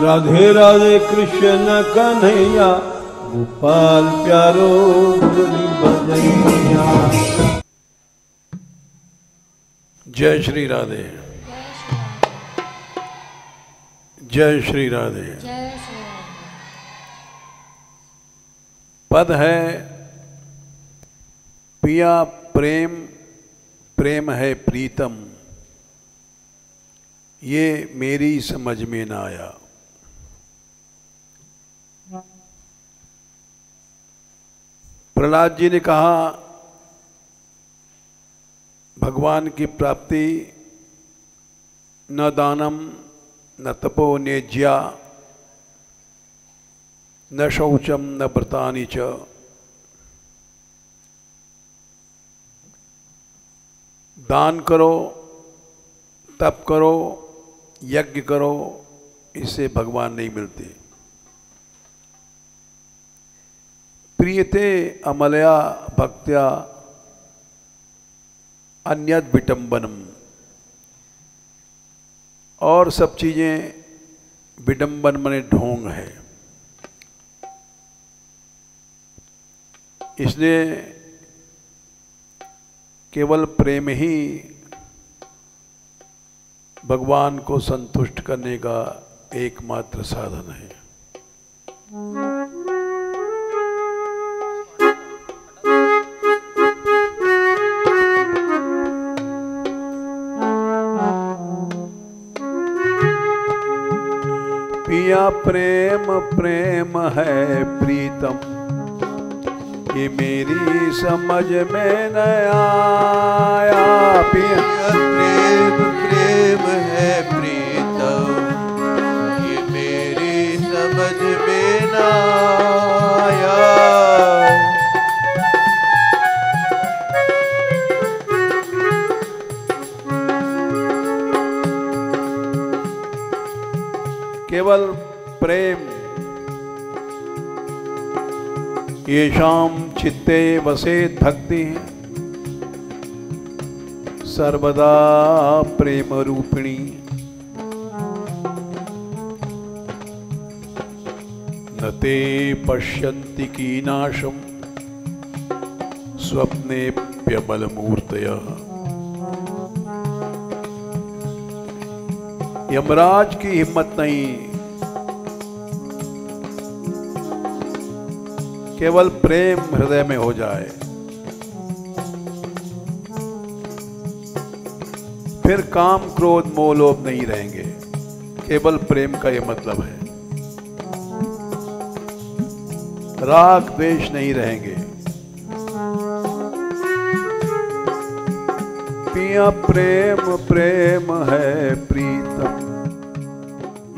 राधे राधे कृष्ण कन्हैया, गोपाल प्यारो जय श्री राधे। जय श्री राधे। पद है, पिया प्रेम प्रेम है प्रीतम। ये मेरी समझ में ना आया। प्रहलाद जी ने कहा, भगवान की प्राप्ति न दानम, न तपो ने ज्या न शौचम, न व्रतानि च। दान करो, तप करो, यज्ञ करो, इससे भगवान नहीं मिलते। प्रियते अमलया भक्त्या अन्यद विटंबनम। और सब चीज़ें विडंबन मने ढोंग है। इसलिए केवल प्रेम ही भगवान को संतुष्ट करने का एकमात्र साधन है। पिया प्रेम प्रेम है प्रीतम। ये मेरी समझ में न आया। पिया प्रेम ये शाम चित्ते वसेत भक्ति सर्वदा प्रेम रूपिणी न ते पश्यन्ति कीनाशम स्वप्नेप्यबलमूर्तयः यमराज की हिम्मत नहीं। केवल प्रेम हृदय में हो जाए। फिर काम, क्रोध, मोह, लोभ नहीं रहेंगे। केवल प्रेम का ये मतलब है। राग, द्वेष नहीं रहेंगे। पिया प्रेम प्रेम है प्रीतम।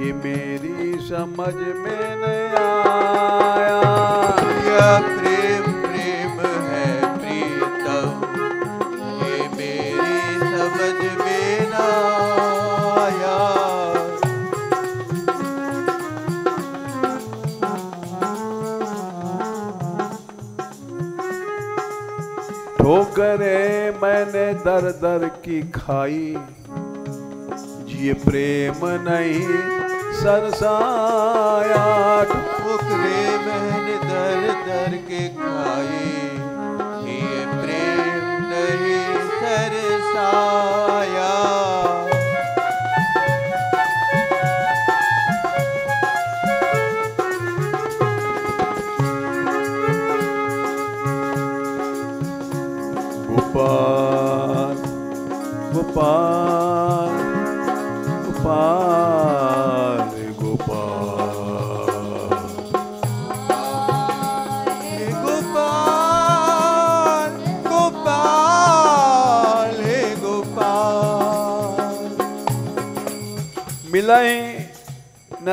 ये मेरी समझ में न प्रेम प्रेम है मेरी समझ में मैंने दर दर की खाई, ये प्रेम नहीं सरसाया।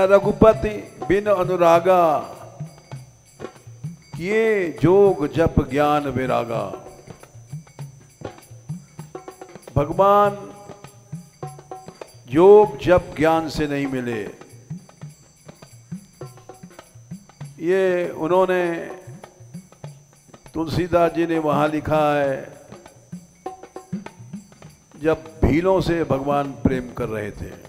रघुपति, बिन अनुरागा, किए जोग जप ज्ञान विरागा। भगवान योग जप ज्ञान से नहीं मिले। ये उन्होंने तुलसीदास जी ने वहाँ लिखा है, जब भीलों से भगवान प्रेम कर रहे थे।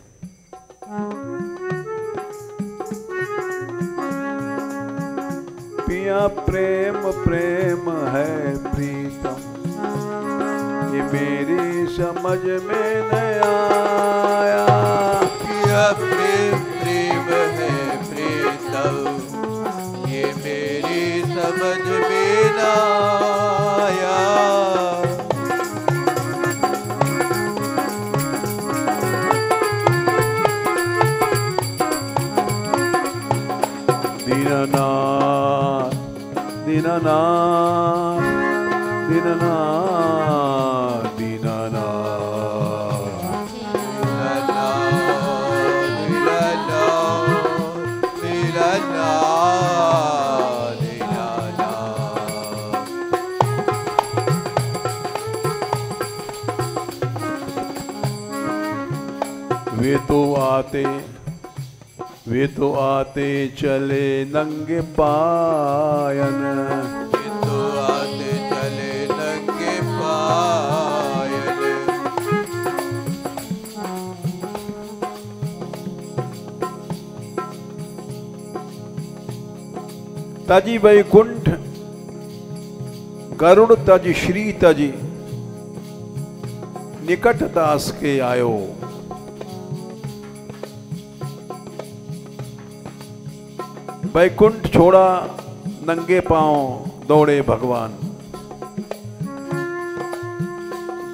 प्रेम प्रेम है प्रीतम। ये मेरी समझ में न आया। प्रेम प्रेम है प्रीतम। ये मेरी समझ में न आया। दीननाथ दीननाथ दीननाथ दीननाथ लीला लीला लीला लीला वे तो आते वे तो आते चले नंगे पायन। ये तो आते चले नंगे पायल तजी वैकुंठ गरुड़ तज श्री तज निकट दास के आयो। वैकुंठ छोड़ा, नंगे पाँव दौड़े भगवान।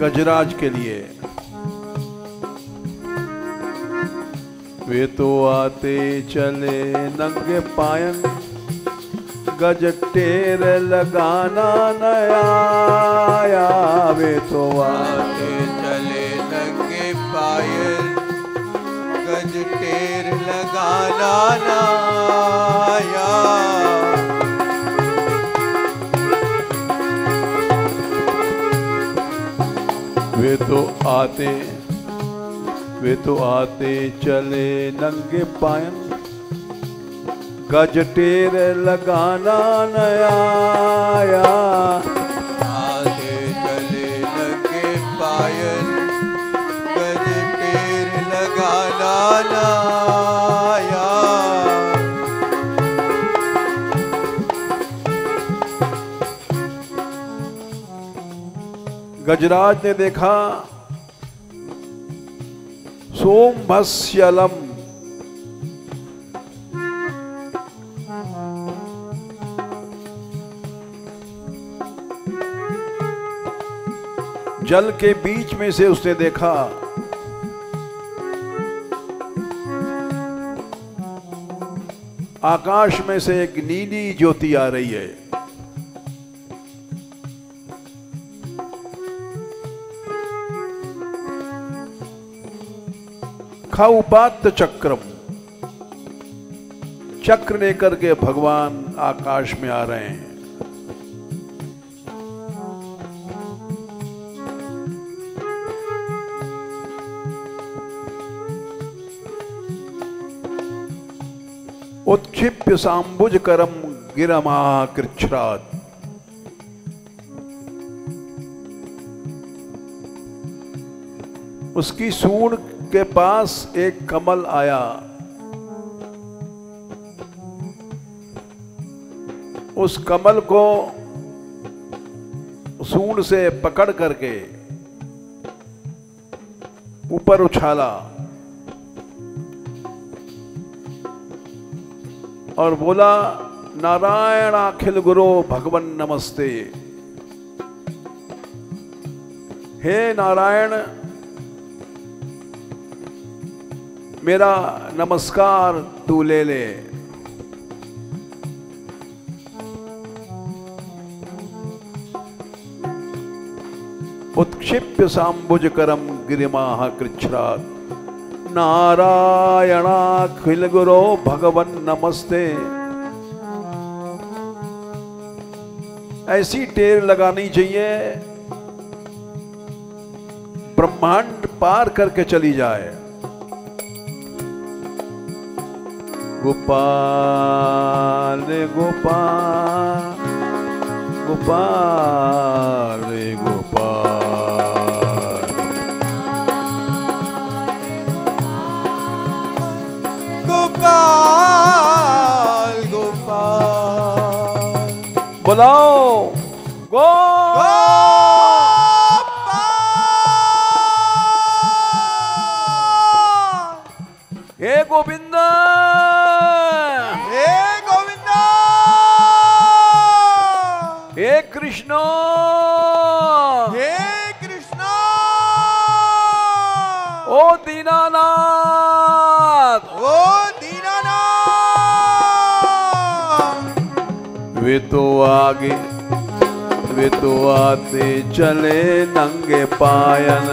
गजराज के लिए। वे तो आते चले नंगे पायन, गज टेर लगाना नया वे तो आते चले नंगे पायन, गज टेर लगाना लाया वे तो आते वे तो आते चले नंगे पायन गज टेर लगाना नया गजराज ने देखा सोमभस्यलम जल के बीच में से उसने देखा, आकाश में से एक नीली ज्योति आ रही है। खउपात चक्रम। चक्र लेकर के भगवान आकाश में आ रहे हैं। उत्क्षिप्य सांबुज करम गिरमा कृच्छ्रात उसकी सूंड के पास एक कमल आया। उस कमल को सूंड से पकड़ करके ऊपर उछाला और बोला, नारायण अखिल गुरु, भगवान नमस्ते। हे नारायण मेरा नमस्कार तू ले ले उत्क्षिप्य सांबुज करम गिरिमा कृच्छ्रात। नारायणाखिल गुरो भगवन नमस्ते। ऐसी टेर लगानी चाहिए, ब्रह्मांड पार करके चली जाए। गोपाल गोपाल गोपाल गोपाल आगे, वे तो आते चले नंगे पायन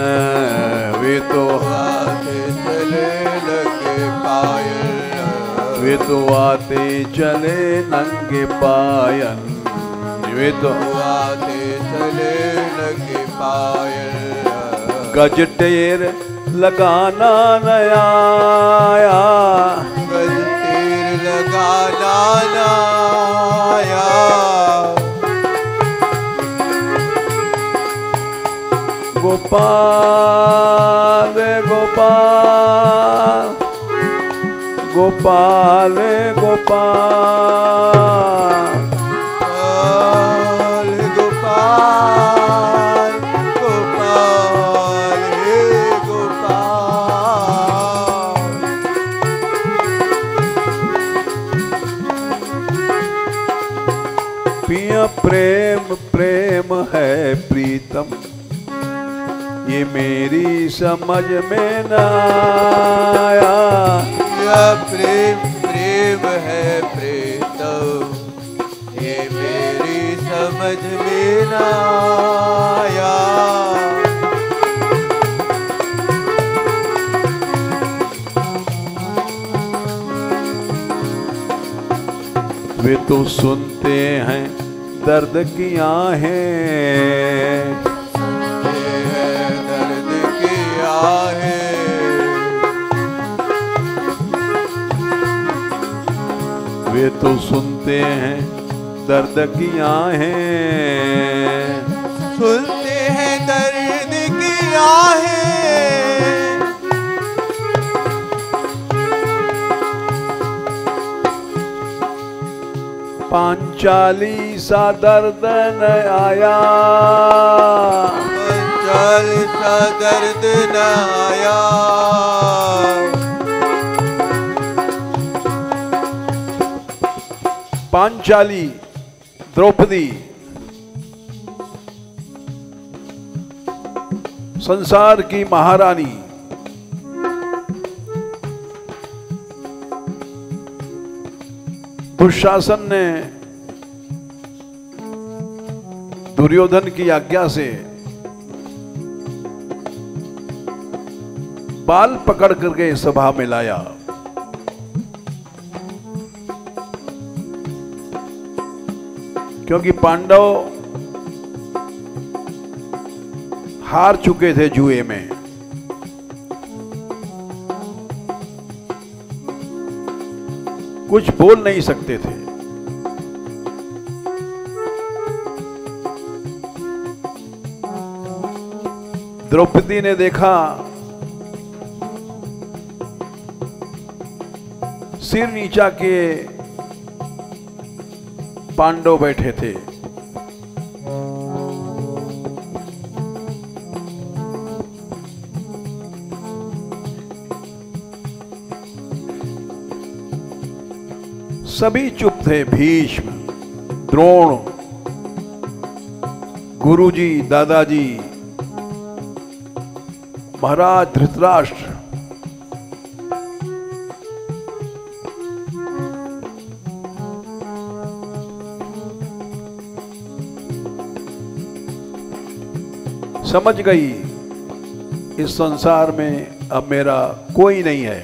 वे तो आते चले लगे पायन वे तो आते चले नंगे पायन वे तो आते चले लगे पायल। गज टेर लगाना नया गज तीर लगा लाया गोपाल गोपाल। गोपाल गोपाल। ये मेरी समझ में न आया। यह प्रेम प्रेम है प्रेतम ये मेरी समझ में ना आया। वे तो सुनते हैं दर्द की आहें। वे तो सुनते हैं, दर्द की आहें। सुनते हैं दर्द की आहें। पांचाली सा दर्द न आया। चल सा दर्द न आया। पांचाली द्रौपदी संसार की महारानी दुशासन ने दुर्योधन की आज्ञा से बाल पकड़ करके सभा में लाया क्योंकि पांडव हार चुके थे जुए में। कुछ बोल नहीं सकते थे। द्रौपदी ने देखा, सिर नीचा के पांडव बैठे थे। सभी चुप थे भीष्म द्रोण गुरुजी दादाजी। महाराज धृतराष्ट्र समझ गई, इस संसार में अब मेरा कोई नहीं है।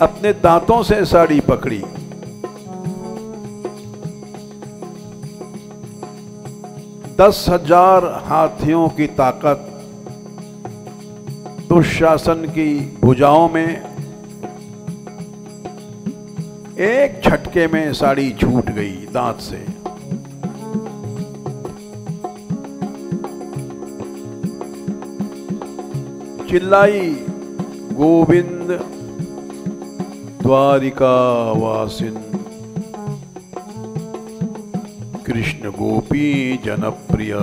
अपने दांतों से साड़ी पकड़ी। दस हज़ार हाथियों की ताकत दुशासन की भुजाओं में एक झटके में साड़ी छूट गई दांत से। चिल्लाई, गोविंद द्वारिका वासिन। कृष्ण गोपी जनप्रिय।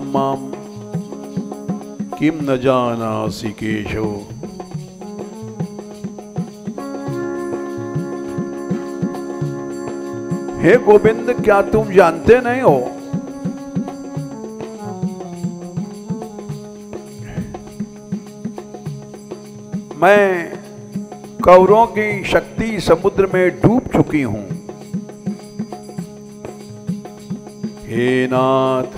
माँ किं न जानासि केशव? हे गोविंद, क्या तुम जानते नहीं हो? मैं कौरों की शक्ति समुद्र में डूब चुकी हूँ। हे नाथ,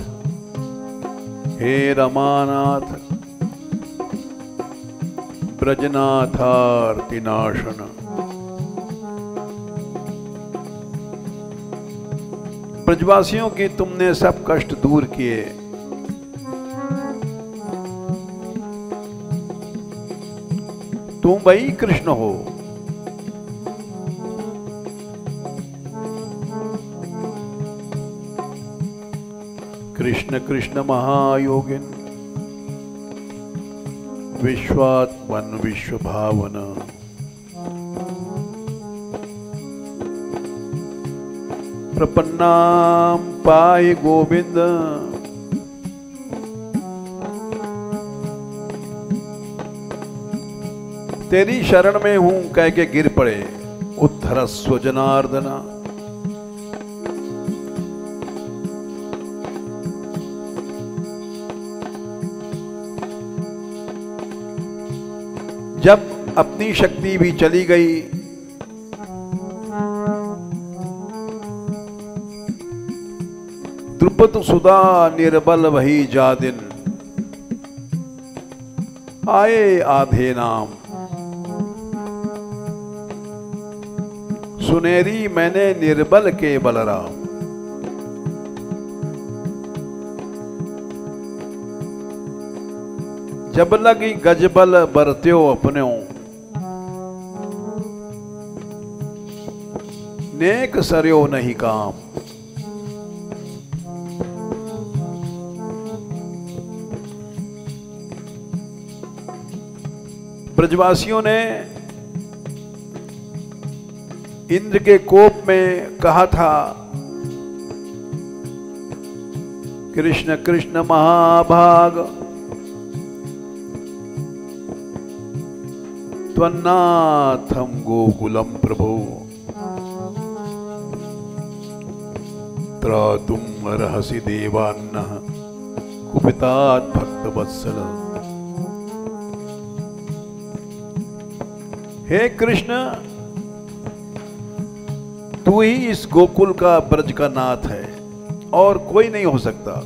हे रमानाथ ब्रजनाथार्तिनाशन ब्रजवासियों की तुमने सब कष्ट दूर किए। तुम वही कृष्ण हो। कृष्ण कृष्ण महायोगिन। विश्वात्मन विश्व भावन प्रपन्नाम पाय गोविंद। तेरी शरण में हूँ, कह के गिर पड़े उद्धरस्व जनार्दना। जब अपनी शक्ति भी चली गई। द्रुपद सुदा निर्बल वही जा दिन आए आधे नाम। सुनेरी मैंने निर्बल के बलराम। जब लगी गजबल बरत्यो अपने। नेक सरयो नहीं काम। ब्रजवासियों ने इंद्र के कोप में कहा था, कृष्ण कृष्ण महाभाग त्वन्नाथम गोकुलम प्रभो। त्रातुम रहसि देवान्न कुपितात् भक्त वत्सल हे कृष्ण, तू ही इस गोकुल का ब्रज का नाथ है और कोई नहीं हो सकता।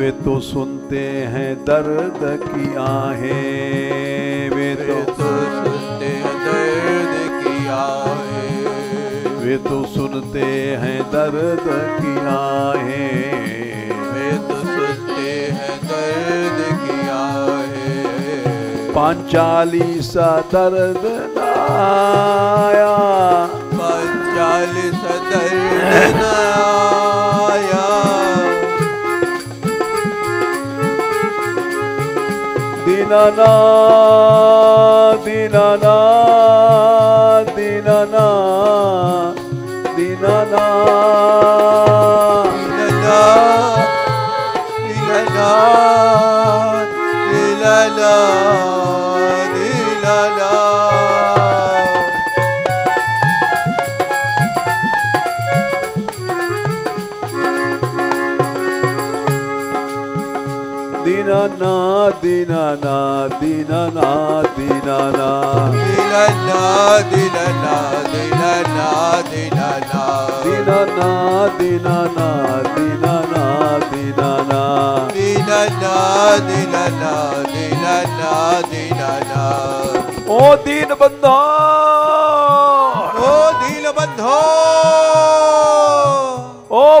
वे तो सुनते हैं दर्द की आहें। वे तो तो सुनते हैं दर्द की आहें। वे तो सुनते हैं दर्द की आहें। वे तो सुनते हैं दर्द की आहें। पांचाली सा दर्द आया। पंचालीस दर्द दीनाना दीनाना दीनाना दीनाना दीनाना। लीला लीला लीला लीला दीनाना दीनाना दीनाना दीनाना। लीला लीला लीला लीला ओ दीन बंधो ओ दीन बंधो ओ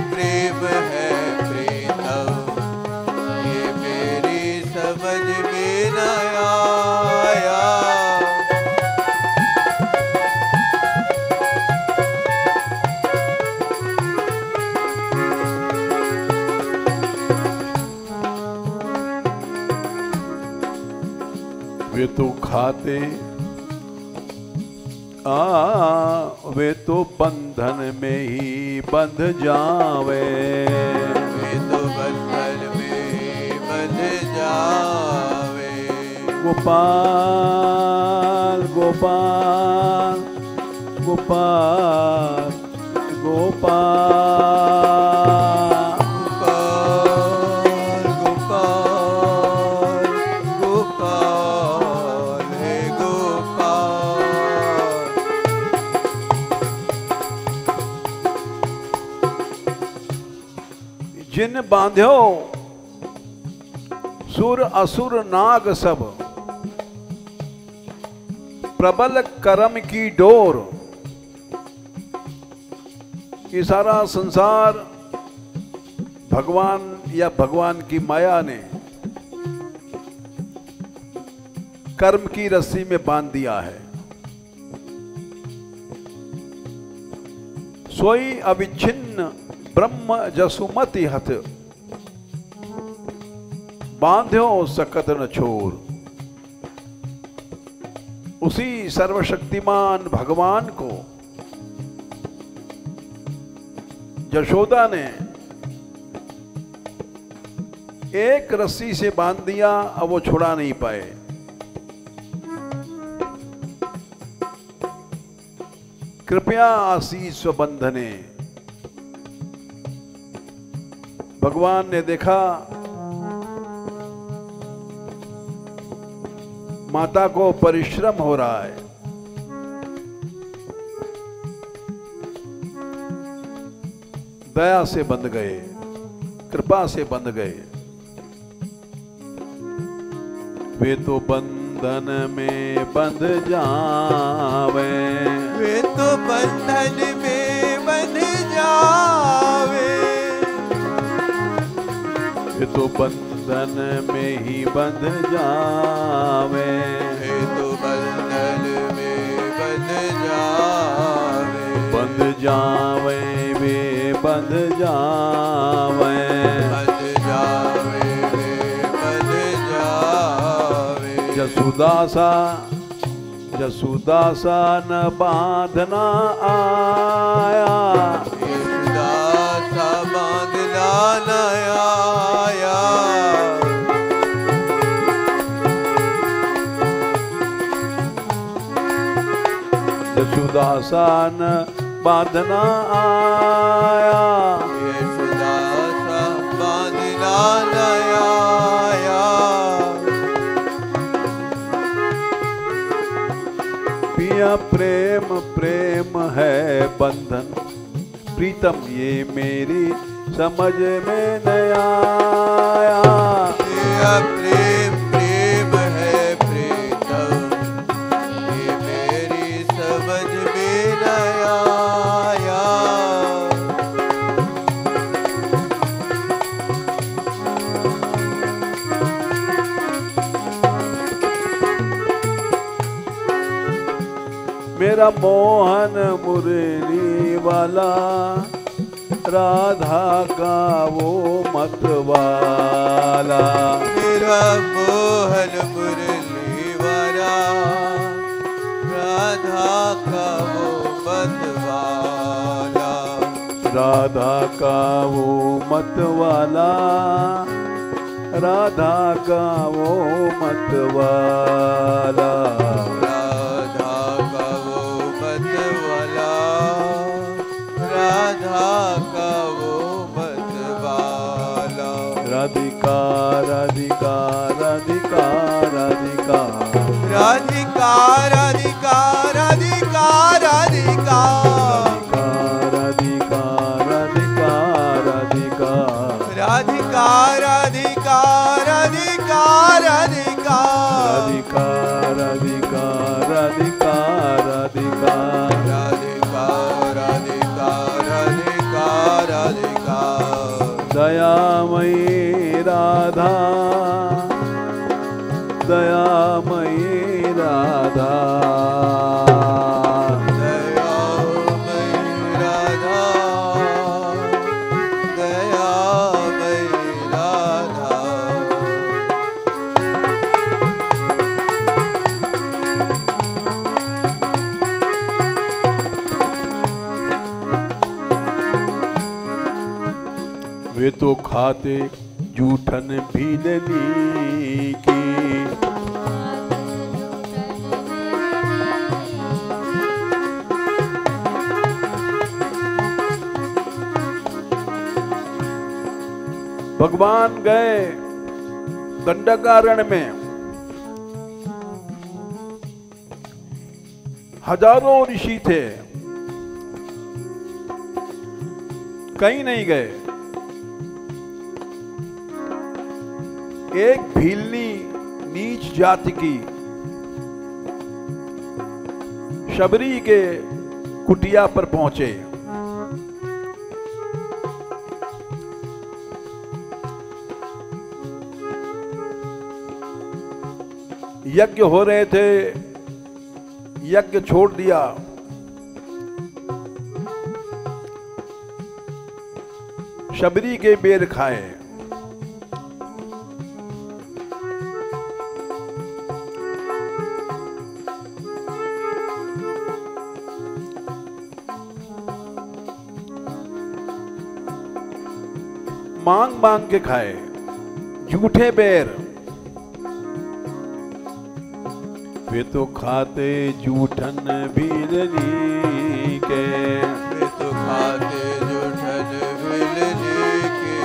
वे तो खाते आ वे तो बंधन में ही बंध जावे। तो बंधन में बंध जावे। गोपाल गोपाल गोपाल गोपाल। बांध्यो सुर असुर नाग सब। प्रबल कर्म की डोर। ये सारा संसार भगवान या भगवान की माया ने कर्म की रस्सी में बाँध दिया है। सोई अविच्छिन्न ब्रह्म जसुमति हथ। बांध्यो सकत न छोर। उसी सर्वशक्तिमान भगवान को जशोदा ने एक रस्सी से बाँध दिया, अब वो छुड़ा नहीं पाए। कृपया आशीष बंधने। भगवान ने देखा माता को परिश्रम हो रहा है। दया से बंध गए कृपा से बंध गए। वे तो बंधन में बंध जावे। वे तो बंधन में बंध जावे। वे तो बंधन में ही बंध जावे। तो बंधन में बंध जावे। बंध जावे वे बंध जावे। बंध जावे वे बंध जावे। जसुदासा जसुदासा न बांधना आया। जसुदासा न बांधना आया। बांधना पिया प्रेम प्रेम है बंधन, प्रीतम ये मेरी समझ में नया आया। मेरा मोहन मुरली वाला राधा का वो मत वाला मेरा मोहन मुरली वाला राधा का वो बदवाला राधा का वो मतवाला राधा का वो मत दयामयी राधा दयामयी तो खाते जूठन भीलनी की भगवान गए दंडकारण्य में। हज़ारों ऋषि थे। कहीं नहीं गए। एक भीलनी नीच जाति की शबरी के कुटिया पर पहुँचे। यज्ञ हो रहे थे, यज्ञ छोड़ दिया। शबरी के बेर खाए। मांग के खाए। झूठे बैर। वे तो खाते जूठन भीलनी के। वे तो खाते जुठन मिलने के।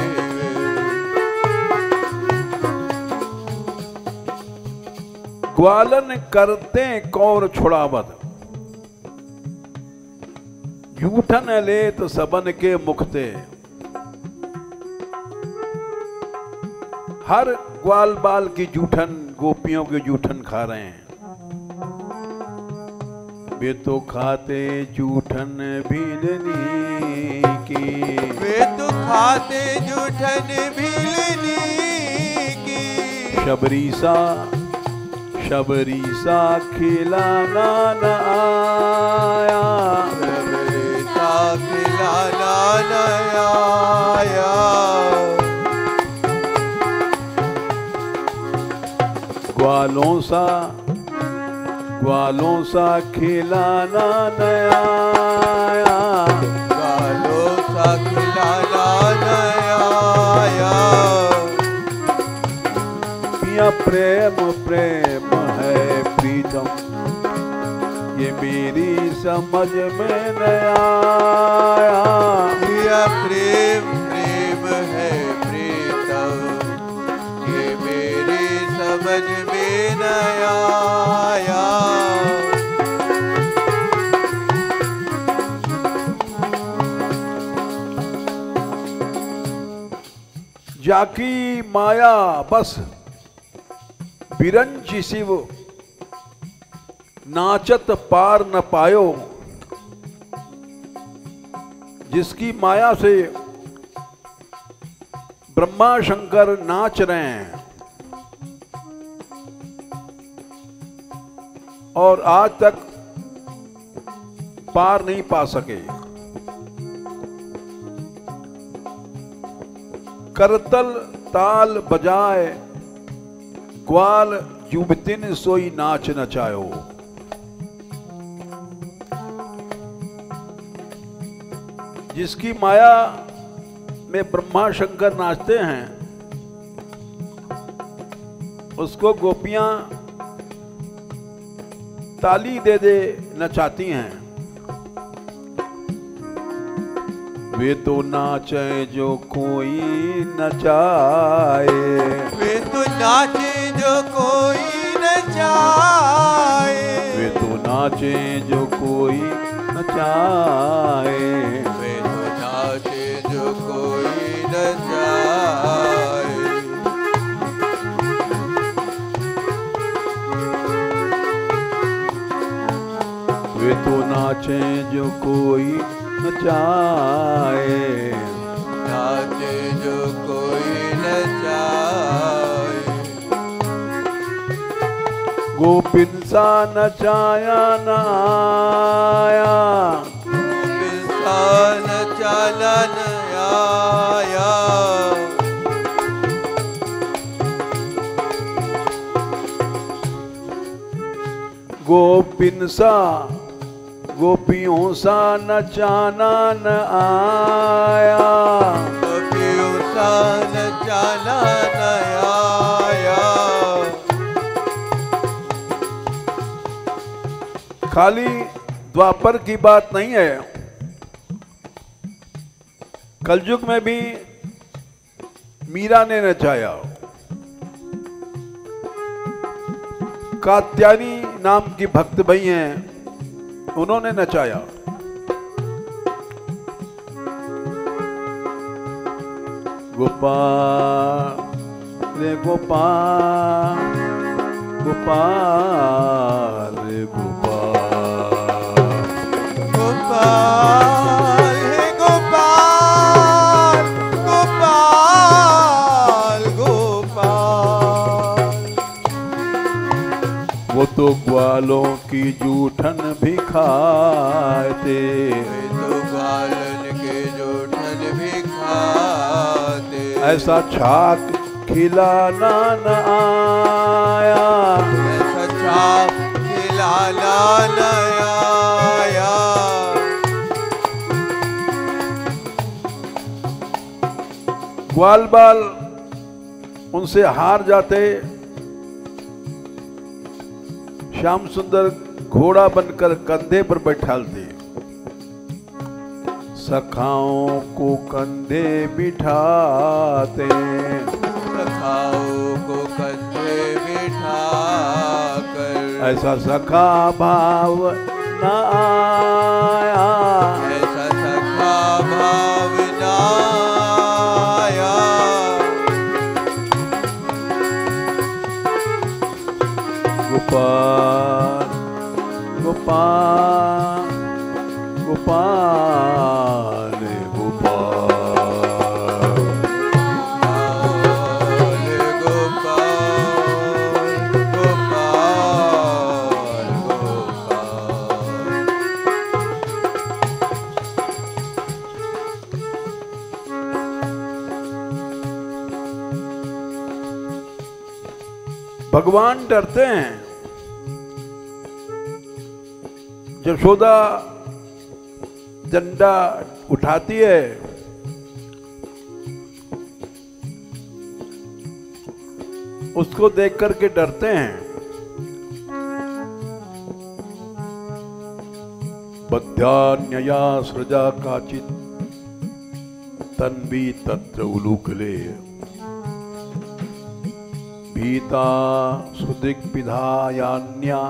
ग्वालन करते कौर छुड़ावत। जूठन तो सबन के मुखते। हर ग्वाल बाल की जूठन गोपियों के जूठन खा रहे हैं। वे तो खाते जूठन भीलनी की। वे तो खाते जुठन मिलने की। शबरीसा शबरीसा खिलाना न आया। रमरेता खिलाना नया ग्वालों सा ग्वालों सा खिलाना नया। कालो सा खिलाना नया। पिया प्रेम प्रेम है प्रीतम। ये मेरी समझ में नया। प्रिय प्रेम प्रेम है प्रीतम। ये मेरी समझ में जाकी माया, बस। बिरंज शिव। नाचत पार न पायो। जिसकी माया से ब्रह्मा शंकर नाच रहे हैं। और आज तक पार नहीं पा सके। करतल ताल बजाए, ग्वाल युवतिन सोई नाच नचायो जिसकी माया में ब्रह्मा शंकर नाचते हैं, उसको गोपियाँ ताली दे दे नचाती हैं। वे तो नाचे जो कोई नचाए। वे तो नाचे जो कोई न जाए वे तो नाचे जो कोई नचाए। नाचे जो कोई नचाए। नाचे जो कोई न जाए गोपिन सा नचाया न आया इंसान चलन आया गोपिन सा गोपियों सा न नचाना न आया। कभी इंसान चलन आया। खाली द्वापर की बात नहीं है। कलयुग में भी मीरा ने नचाया कात्यानी नाम की भक्त भाई हैं। उन्होंने नचाया। गोपाल रे गोपाल गोपाल रे गोपाल। गोपाल। वो तो ग्वालों की जूठन भी खाते तो ग्वालन के जूठन भी खाते। ऐसा छाक खिलाना न आया। ऐसा छाक खिलाना न आया। ग्वाल बाल उनसे हार जाते श्याम सुंदर घोड़ा बनकर कंधे पर बैठा बैठालते सखाओं को कंधे बिठाते। सखाओ को कंधे बिठा कर ऐसा सखा भाव न आया। गोपाल गोपाल गोपाल भगवान डरते हैं। यशोदा डंडा उठाती है, उसको देख करके डरते हैं। बद्यान्यया सृजा काचित, तन्वी तत्र उलूकले। भीता सुदिग्विधायान्या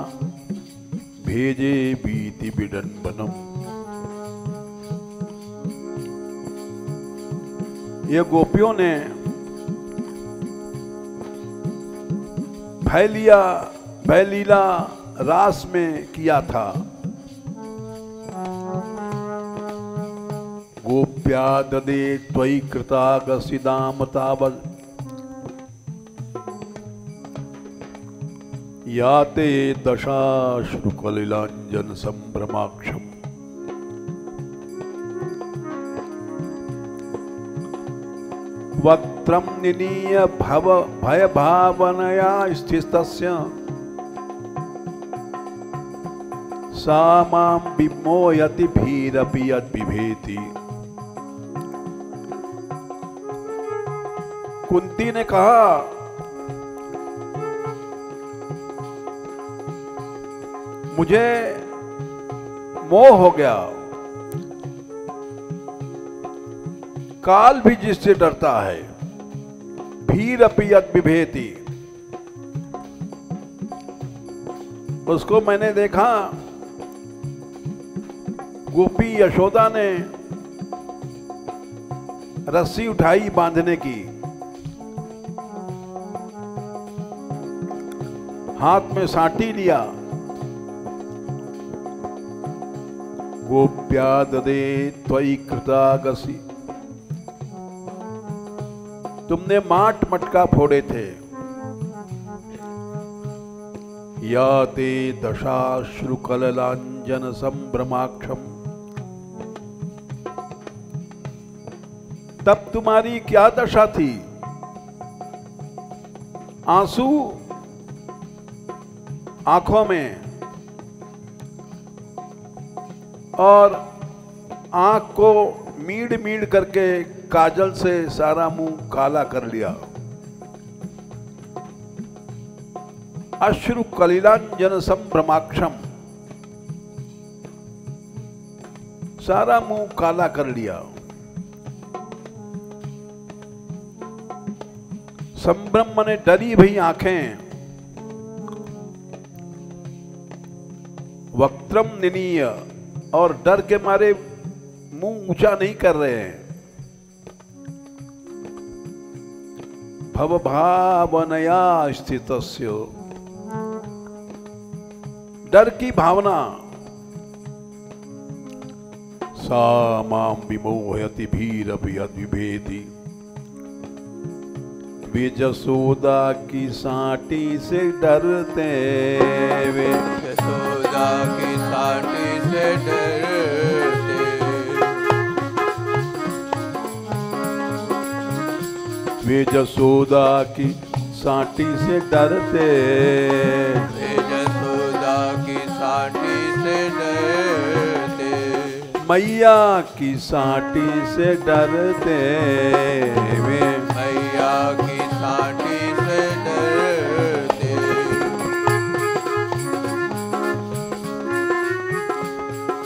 भेजे भीति विडंबनम ये गोपियों ने भैलिया भैलीला रास में किया था गोप्या ददे त्वयि कृतागसिदाम तावत् याते दशाश्रुकलिलाञ्जन सम्भ्रमाक्षम् वक्त्रं निनीय भव भयभावनया स्थितस्य। सा माँ विमोयति भीरपि यद्विभेति। कुंती ने कहा मुझे मोह हो गया। काल भी जिससे डरता है, भीर अपियत विभेति। उसको मैंने देखा। गोपी यशोदा ने रस्सी उठाई बांधने की। हाथ में साटी लिया। गोप्या ददे त्वयि कृतागसी तुमने माट मटका फोड़े थे या ते दशा दशाश्रुकललांजन संभ्रमाक्षम तब तुम्हारी क्या दशा थी आँसू आँखों में और आँख को मीड मीड करके काजल से सारा मुँह काला कर लिया। अश्रु कलिलांजन संभ्रमाक्षम सारा मुँह काला कर लिया। संभ्रम ने डरी भई आँखें। वक्त्रम निनीय। और डर के मारे मुँह ऊँचा नहीं कर रहे हैं। भव भावनया स्थित डर की भावना। सा माम विमोहयति भीर विभेदी वे जसोदा की साटी से डरते वे। यशोदा की साटी से डरते। वे जसोदा की साटी से डरते। वे यशोदा की साटी से डरते। मैया की साटी से डरते वे।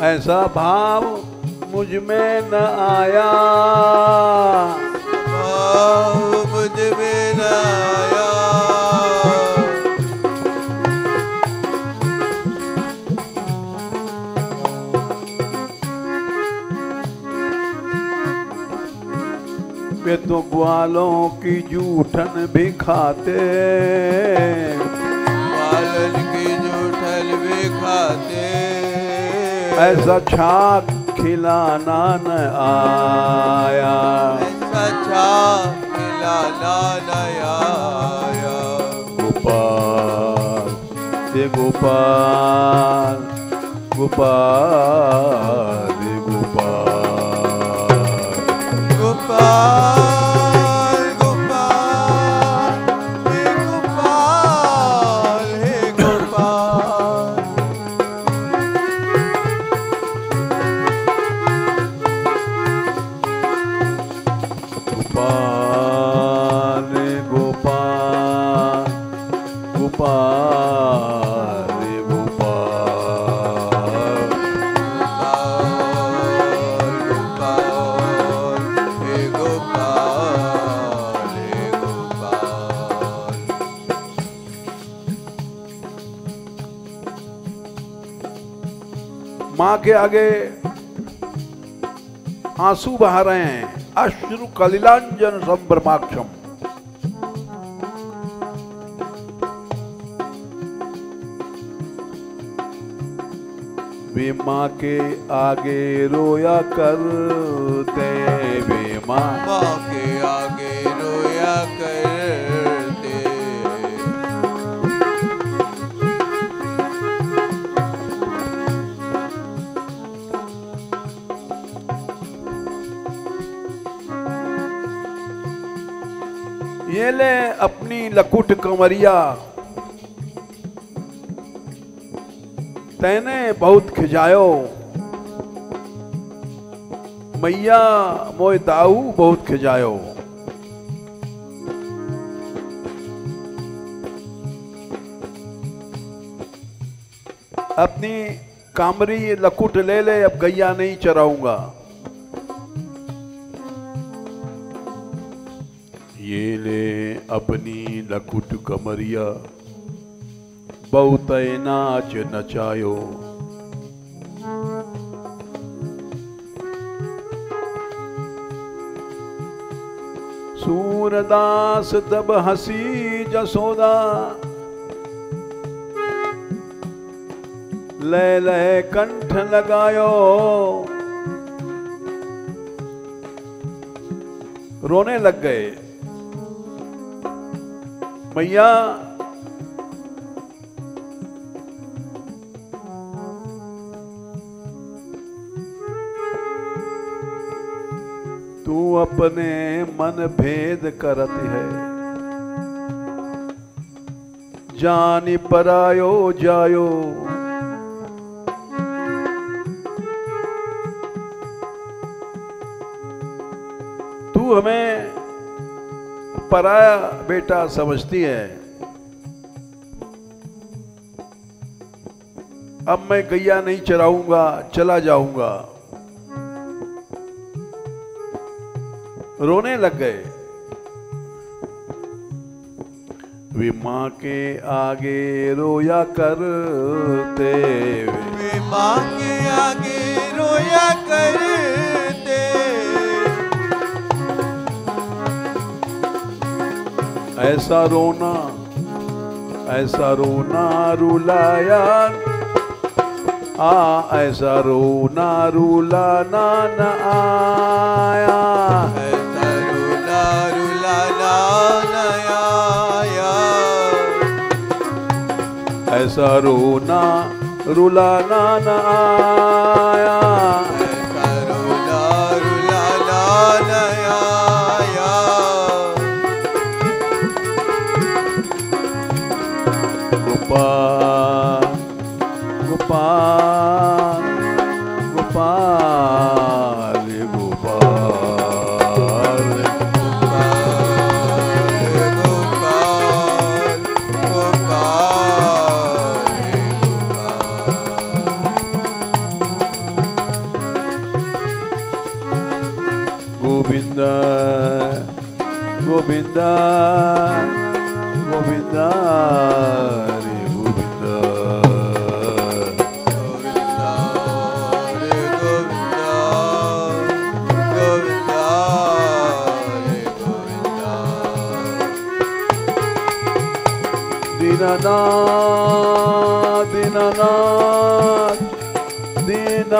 ऐसा भाव मुझमें न आया। भाव मुझमें न आया। वे तो ग्वालों की जूठन भी खाते। पालन की जूठल भी खाते। ऐसा छाक खिलाना न आया। ऐसा छा खिलाना नया गोपाल दे गोपाल गोपाल दे गोपाल गोपाल के आगे आँसू बहा रहे हैं। अश्रु कलिलांजन संभ्रमाक्षम। वे माँ के आगे रोया करते वे माँ के आगे अपनी लकुट कंवरिया तैने बहुत खिजायो। मैया मोय दाऊ बहुत खिजायो। अपनी कामरी लकुट ले ले, अब गैया नहीं चराऊँगा। ये ले अपनी लकुट कमरिया बहुत नाच नचायो। सूरदास तब हसी, जसोदा ले ले कंठ लगायो। रोने लग गए। मैया। तू अपने मन भेद करती है। जानी परायो जायो। तू हमें पराया बेटा समझती है। अब मैं गैया नहीं चराऊँगा, चला जाऊँगा। रोने लग गए। वे माँ के आगे रोया करते। वे माँ के आगे रोया करते। ऐसा रोना ऐसा रोना रुलाया। आ ऐसा रोना रुलाना न आया। ऐसा रुला रुला ला नया ऐसा रोना रुलाना न आया। Gopal, Gopal, Gopal. Govinda, Govinda.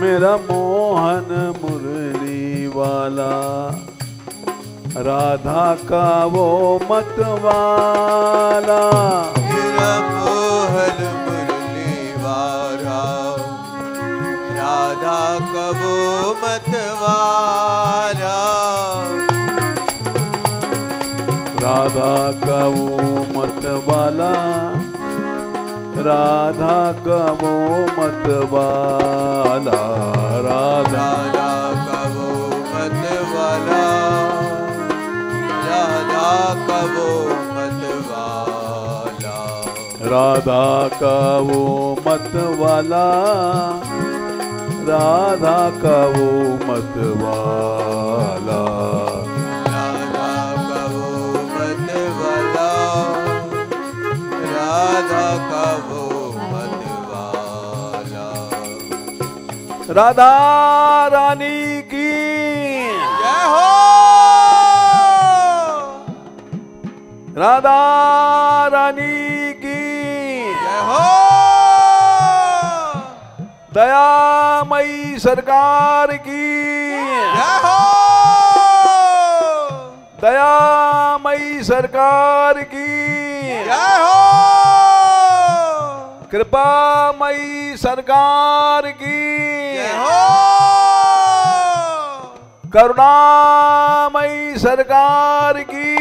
मेरा मोहन मुरली वाला राधा का वो मत वाला राधा का वो मत वाला राधा का वो मत वाला राधा मतवाला राधा कबो मतवाला राधा का वो मत वाला राधा का वो मत वाला राधा कबो मतवाला राधा मतवाला राधा रानी की। जय हो! राधा रानी की। जय हो! सरकार की। दयामयी सरकार की। कृपामयी सरकार की। करुणामयी सरकार की।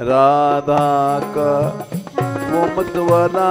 राधा का मुमदवना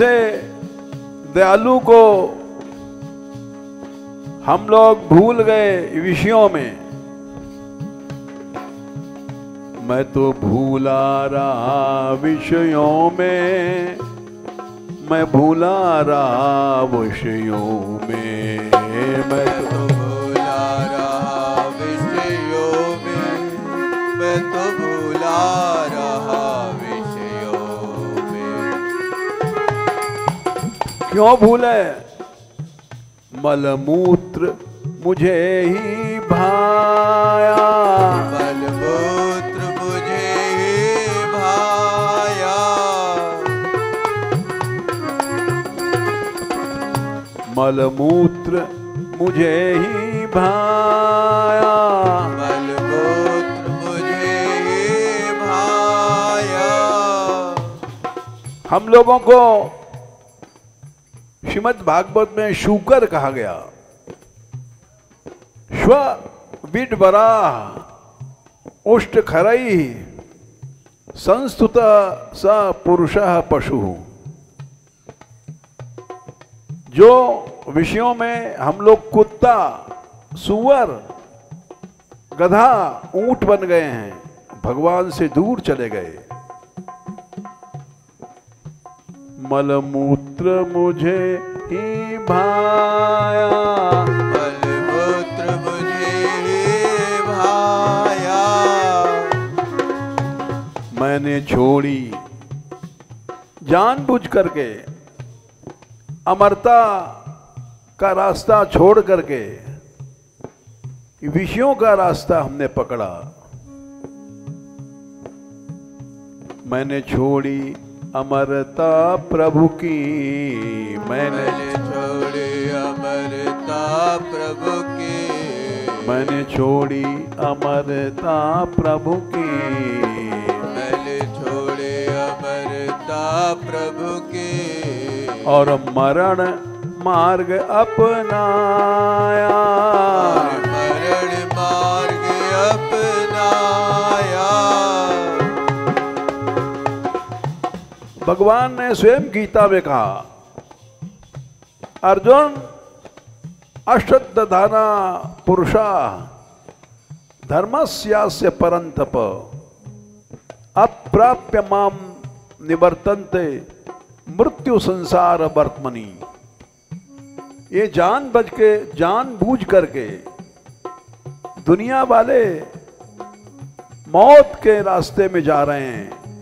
ऐसे दयालु को हम लोग भूल गए विषयों में। मैं तो भूला रहा विषयों में। मैं भूला रहा विषयों में। मैं तो क्यों भूले? मलमूत्र मुझे ही भाया। मलमूत्र मुझे ही भाया। मलमूत्र मुझे ही भाया। बलपुत्र मुझे ही भाया। हम लोगों को श्रीमद् भागवत में शूकर कहा गया। स्व विडबरा उष्ट खरई संस्तुत स पुरुष पशु। जो विषयों में हम लोग कुत्ता, सुअर, गधा, ऊँट बन गए हैं, भगवान से दूर चले गए। मलमूत्र मुझे ही भाया। बलपुत्र मुझे ही भाया। मैंने छोड़ी जानबूझ करके अमरता का रास्ता छोड़ करके विषयों का रास्ता हमने पकड़ा। मैंने छोड़ी अमरता प्रभु की मैंने छोड़ी अमरता प्रभु की। मैंने छोड़ी अमरता प्रभु की। मैंने छोड़ी अमरता प्रभु की। और मरण मार्ग अपनाया। भगवान ने स्वयं गीता में कहा, अर्जुन अश्रद्धाना पुरुषा, धर्मस्यास्य परंतप अप्राप्य माम निवर्तनते, मृत्यु संसार वर्तमनी। ये जान बच के, जान बूझ करके, दुनिया वाले मौत के रास्ते में जा रहे हैं।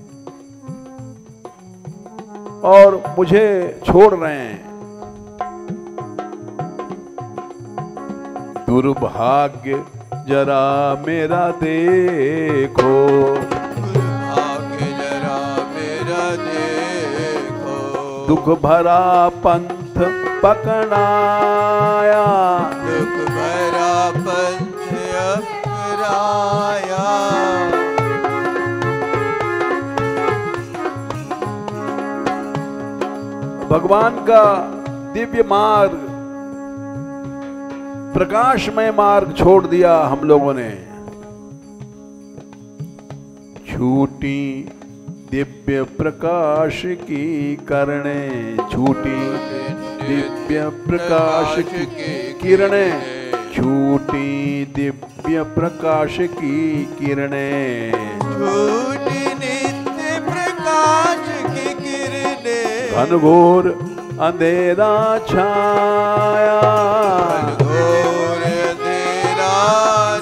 और मुझे छोड़ रहे हैं। दुर्भाग्य जरा मेरा देखो। भाग्य जरा मेरा देखो। दुख भरा पंथ पकड़ाया। दुख भगवान का दिव्य मार्ग, प्रकाशमय मार्ग छोड़ दिया हम लोगों ने। छूटी दिव्य प्रकाश की करणे छूटी दिव्य प्रकाश की किरणें छूटी दिव्य प्रकाश की किरणें। घनघोर अंधेरा छाया। घोर अंधेरा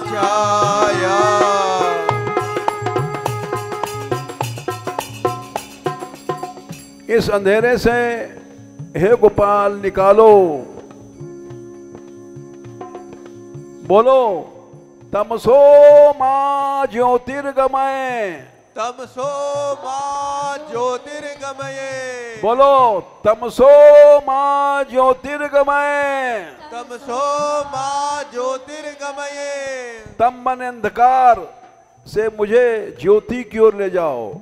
छाया। इस अंधेरे से हे गोपाल निकालो। बोलो तमसो माँ ज्योतिर्गमय। तमसो माँ ज्योतिर्गमये। बोलो तमसो माँ ज्योतिर्गमय। तमसो माँ ज्योतिर्गमये। तम मन अंधकार से मुझे ज्योति की ओर ले जाओ।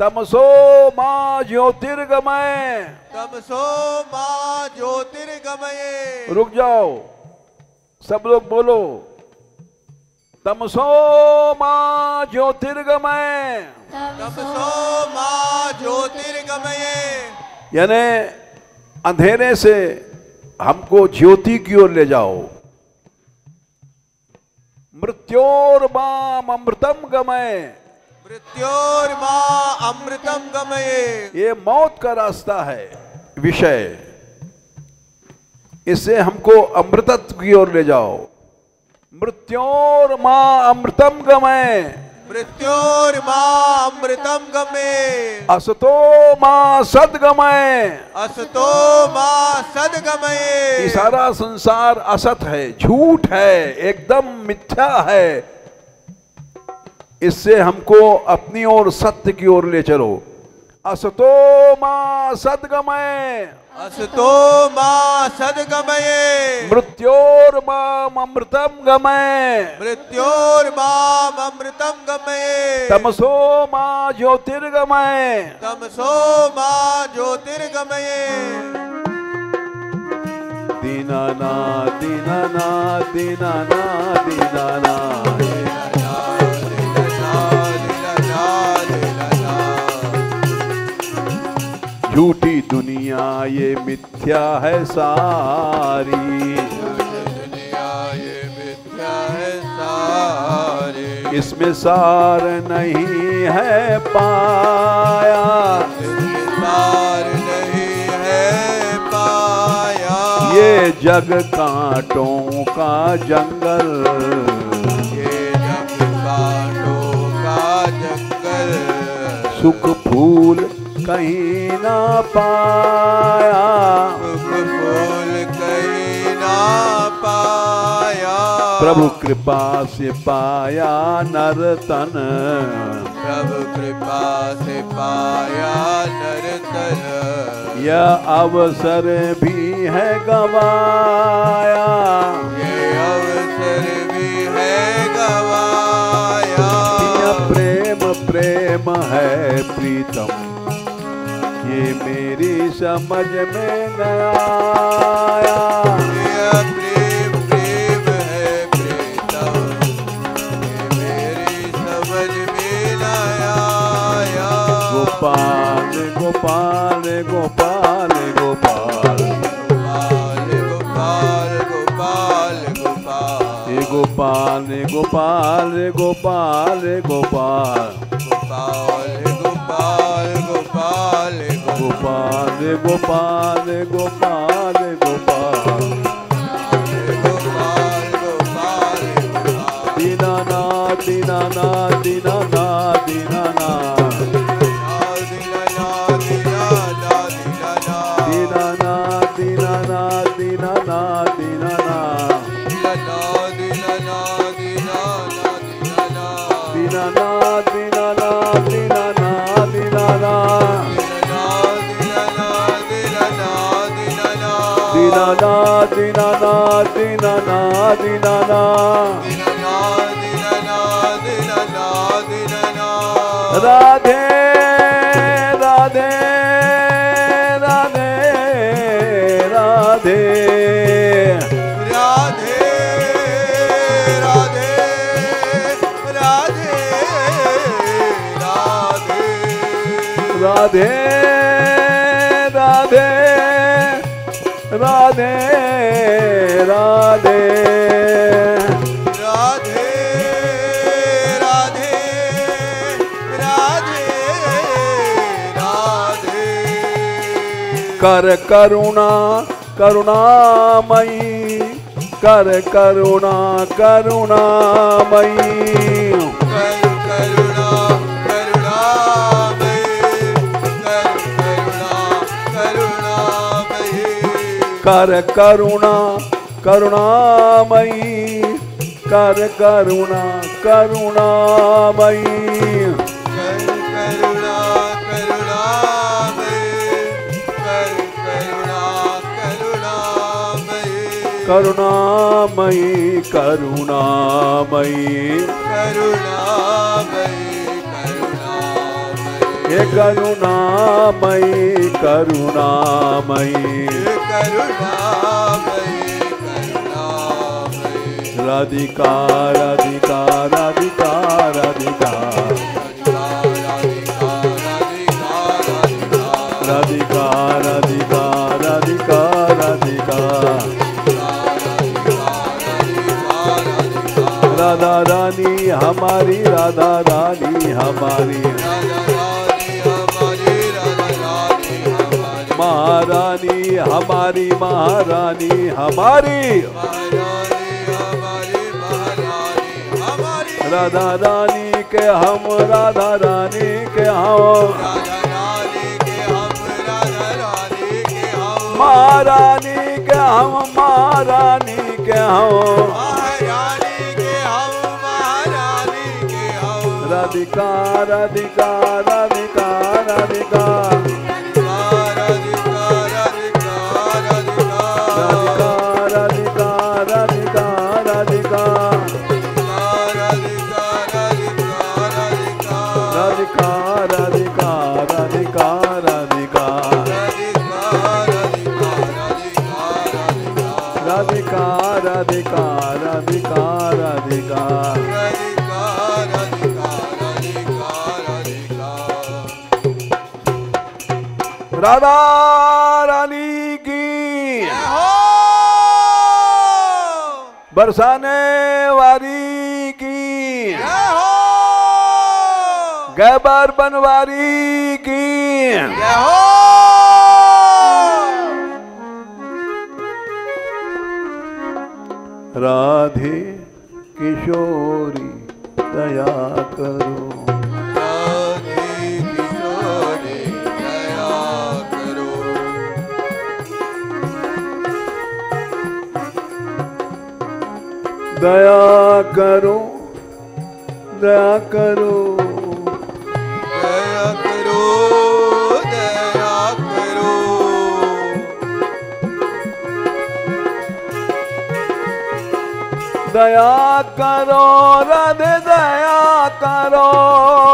तमसो माँ ज्योतिर्गमय। तमसो माँ ज्योतिर्गमये। रुक जाओ। सब लोग बोलो तमसो माँ ज्योतिर्गमय। तमसो माँ ज्योतिर्गमये। यानी अंधेरे से हमको ज्योति की ओर ले जाओ। मृत्योर माम अमृतम गमय। मृत्योर मृत्योर्मा अमृतम गमये। ये मौत का रास्ता है विषय। इससे हमको अमृतत्व की ओर ले जाओ। मृत्योर माँ अमृतम गमय मृत्योर्मा अमृतम गमे। असतो माँ सदगमय असतो मा सदगमये सारा संसार असत है झूठ है एकदम मिथ्या है। इससे हमको अपनी ओर सत्य की ओर ले चलो। असतो माँ सदगमय असतो मा सदगमये। मृत्योर माम अमृतम गमय मृत्योर्मा अमृतम गमये। तमसो माँ ज्योतिर्गमय तमसो मा ज्योतिर्गमये। दीनाना दीनाना दीनाना दीनाना। झूठी दुनिया, ये मिथ्या है सारी। दुनिया ये मिथ्या है सारी इसमें सार नहीं है पाया। सार नहीं है पाया ये जग कांटों का जंगल ये जग कांटों का जंगल। सुख फूल कहीं ना पाया। सुख फूल कहीं ना पाया प्रभु कृपा से पाया नरतन। प्रभु कृपा से पाया नरतन। यह अवसर भी है गवाया। ये अवसर भी है गवाया। यह प्रेम प्रेम है प्रीतम। ये मेरी समझ में न आया। प्रेम प्रेम है प्रीतम ये मेरी समझ में न आया गोपाल गोपाल गोपाल गोपाल। गोपाल गोपाल गोपाल गोपाल गोपाल गोपाल गोपाल गोपाल। गोपाल गोपाल गोपाल गोपाल। गोपाल गोपाल दीनानाथ दीनानाथ दीना कर करुणा करुणामयी। कर करुणा करुणामयी। कर करुणा करुणामय। कर करुणा करुणामय। करुणामय करुणामयी। करुणामयी करुणामय करुणामय। हे करुणामयी। राधिका राधिका राधिका राधिका। हमारी राधा रानी, हमारी महारानी हमारी महारानी, हमारी राधा रानी के हम, राधा रानी के हम। महारानी के हम, महारानी के हम। अधिकार अधिकार अधिकार अधिकार। राधा रानी की। बरसाने वाली की। गैबर बनवारी की। राधे किशोरी दया करो। दया करो दया करो। दया करो दया करो। दया करो राधे दया करो।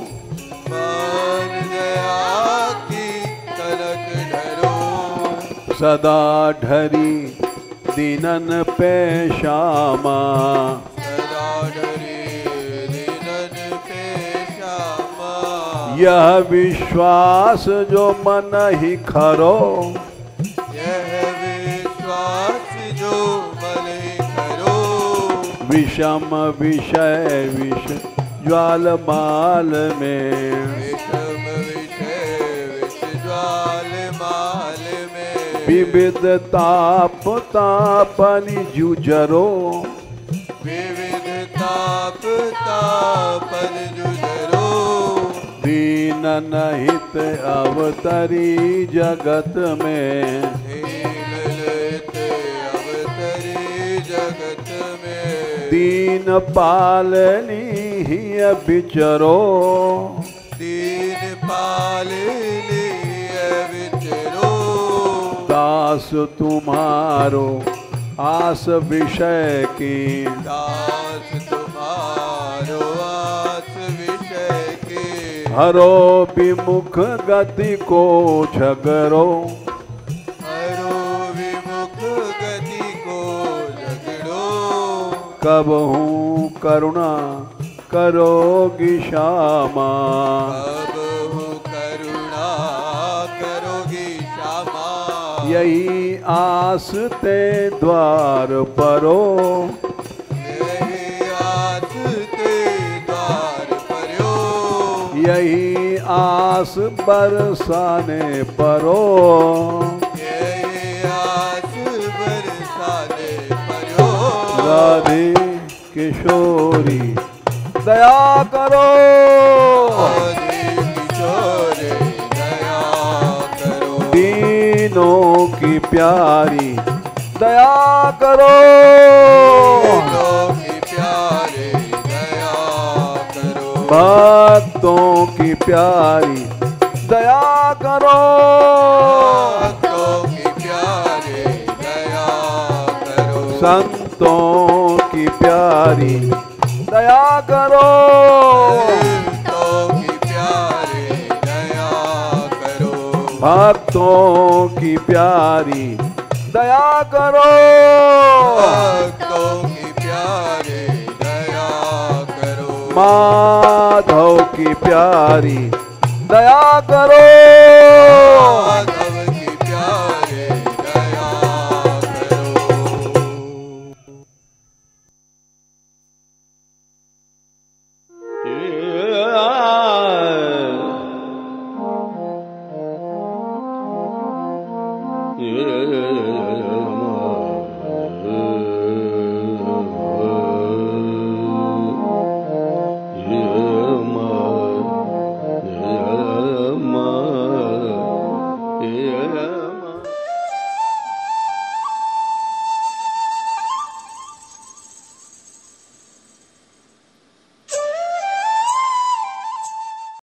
सदा ढरी दीनन पे श्यामा सदा डरे दीनन पे श्यामा यह विश्वास जो मन ही खरो यह विश्वास जो मन करो विषम विषय विष ज्वाल माल में। विविध ताप तापनि जुजरो विविध ताप तापन जुझरो दीन नहित अवतरी जगत में। ललित अवतरी जगत में। दीन पालनी ही बिचरो दास तुम्हारो आस विषय की दास तुम्हारो आस विषय के हरो विमुख गति को झगरो। हरो विमुख गति को झगड़ो। कब हूँ करुणा करोगी श्यामा यही आस ते द्वार परो। यही आस ते द्वार पर्यो यही आस बरसाने परो। यही आस बरसाने पर्यो राधे किशोरी दया करो। आदि किशोरे दया करो। दीनों प्यारी दया करो। लोग की प्यारे दया करो। भक्तों की प्यारी दया करो। की प्यारे दया करो संतों की प्यारी दया करो। की प्यारे दया करो भक्तों प्यारी। दया करो। भक्तों की प्यारी दया करो। माधव की प्यारी दया करो।